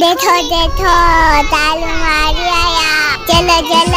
देखो देखो तालू मारी आया चलो चलो